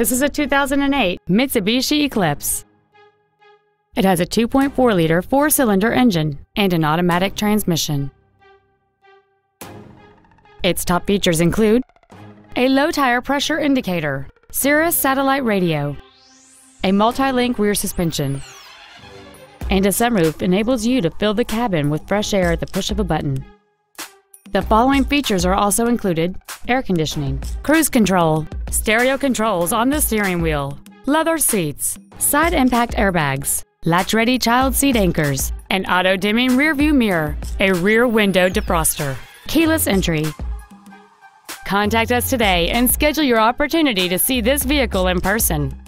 This is a 2008 Mitsubishi Eclipse. It has a 2.4 liter four cylinder engine and an automatic transmission. Its top features include a low tire pressure indicator, Sirius satellite radio, a multi link rear suspension, and a sunroof enables you to fill the cabin with fresh air at the push of a button. The following features are also included air conditioning, cruise control, stereo controls on the steering wheel, leather seats, side impact airbags, latch ready child seat anchors, an auto dimming rear view mirror, a rear window defroster, keyless entry. Contact us today and schedule your opportunity to see this vehicle in person.